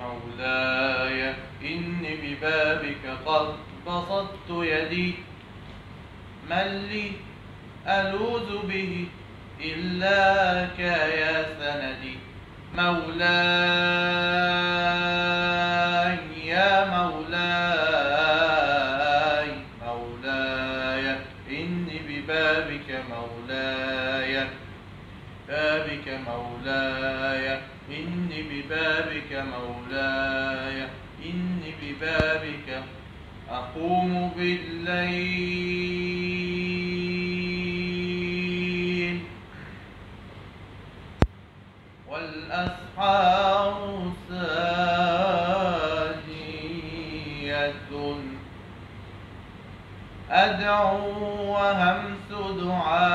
مولاي إني ببابك قد بسطت يدي. من لي ألوذ به إلاك يا سندي؟ مولاي بابك مولاي. إني ببابك مولاي. إني ببابك أقوم بالليل. والأسحار ساجية أدعو وهمس دعائي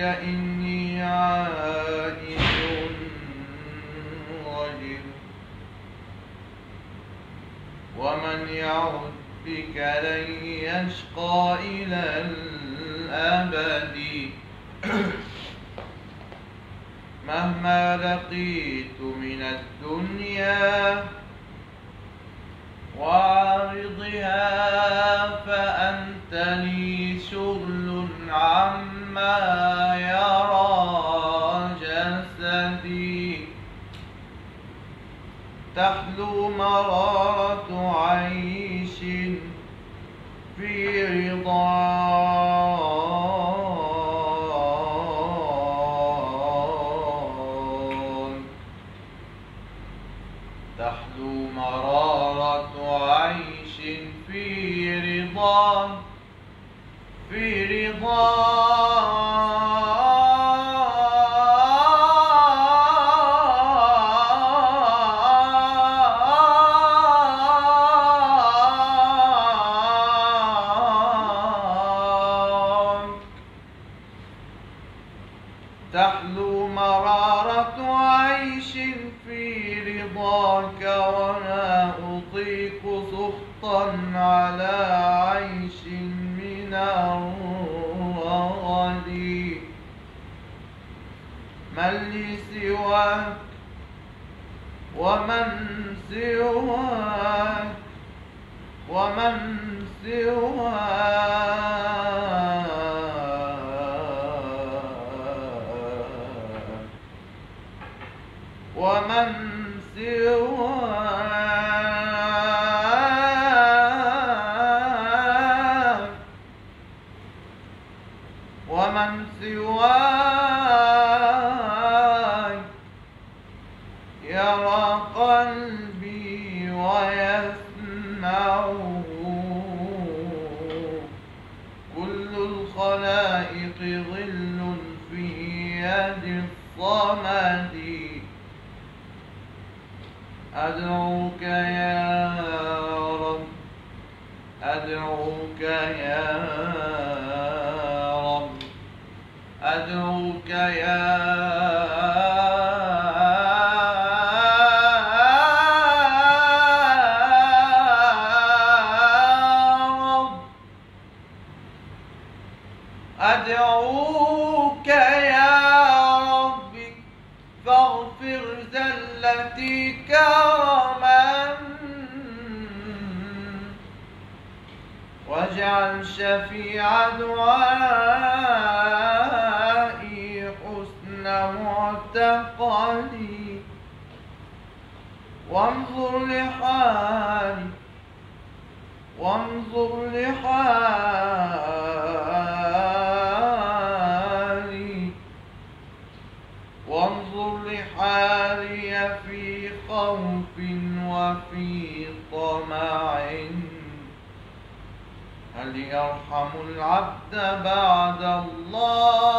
إني عائد رجل ومن يعد بك لن يشقى إلى الأبد. مهما لقيت من الدنيا وعارضها فأنت لي شغل عما تحلو مرارة عيش في رضا. تحلو مرارة عيش في رضا في رضا. تحلو مرارة عيش في رضاك ولا أطيق سخطا على عيش من الرغد من لي سواك ومن سواك ومن سواك سواك ومن سواك يرى قلبي ويسمعه كل الخلائق ظل في يد الصمد أدعوك يا رب. أدعوك يا رب. أدعوك يا رب. أدعوك يا كرما. واجعل شفيع دعائي حسن معتقدي وانظر لحالي وانظر لحالي. خوف وفي طمع هل يرحم العبد بعد الله؟